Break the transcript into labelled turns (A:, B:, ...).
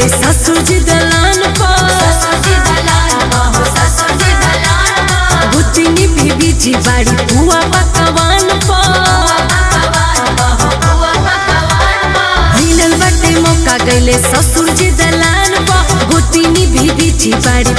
A: बोले ससुर दलान बुतनी भी बीजी बाड़ी बुआ पकवान हिलल बटे मौका गईले ससुर जी दलान बुतनी भी बीजी बाड़ी